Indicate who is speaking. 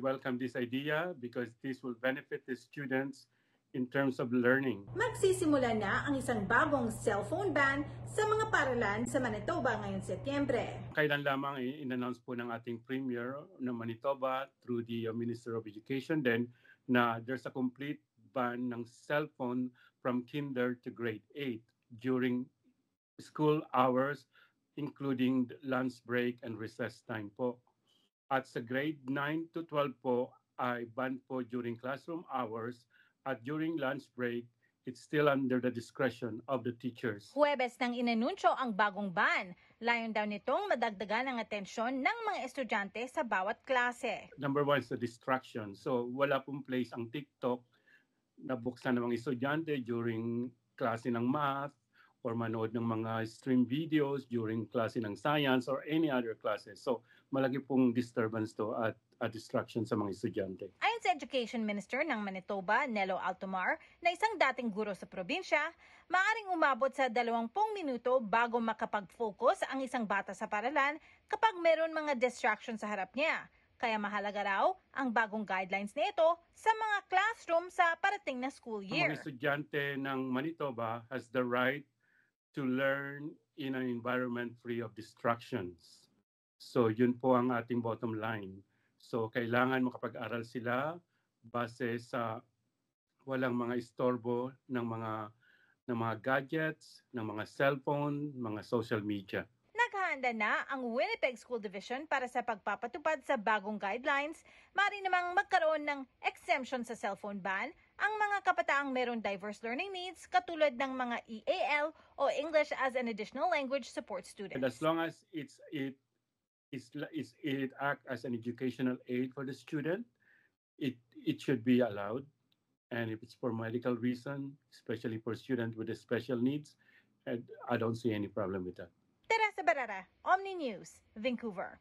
Speaker 1: We welcome this idea because this will benefit the students in terms of learning.
Speaker 2: Magsisimula na ang isang bagong cellphone ban sa mga paralan sa Manitoba ngayong Setyembre.
Speaker 1: Kailan lamang in-announce po ng ating Premier ng Manitoba through the uh, Minister of Education then na there's a complete ban ng cellphone from kinder to grade 8 during school hours including lunch break and recess time po. At sa grade 9 to 12 po ay ban po during classroom hours at during lunch break it's still under the discretion of the teachers.
Speaker 3: Huwebes nang inanunsyo ang bagong ban. Layon daw nitong madagdagan ang atensyon ng mga estudyante sa bawat klase.
Speaker 1: number one is the distraction. So wala pong place ang TikTok na buksan ng mga estudyante during klase ng math or manood ng mga stream videos during klase ng science or any other classes. So malaki pong disturbance to at, at distraction sa mga estudyante.
Speaker 3: Ayon sa Education Minister ng Manitoba, Nello Altomar, na isang dating guro sa probinsya, maaring umabot sa 20 minuto bago makapag-focus ang isang bata sa paralan kapag meron mga distraction sa harap niya. Kaya mahalaga raw ang bagong guidelines na ito sa mga classroom sa parating na school
Speaker 1: Ang
Speaker 3: year.
Speaker 1: mga estudyante ng Manitoba has the right to learn in an environment free of distractions. So yun po ang ating bottom line. So kailangan makapag-aral sila base sa walang mga istorbo ng mga ng mga gadgets, ng mga cellphone, mga social media.
Speaker 3: Naghahanda na ang Winnipeg School Division para sa pagpapatupad sa bagong guidelines. Mari namang magkaroon ng exemption sa cellphone ban ang mga kapataang meron diverse learning needs katulad ng mga EAL o English as an Additional Language Support
Speaker 1: And
Speaker 3: students.
Speaker 1: as long as it's it is is it act as an educational aid for the student, it it should be allowed. And if it's for medical reason, especially for students with special needs, and I don't see any problem with that.
Speaker 3: Teresa Barrera, Omni News, Vancouver.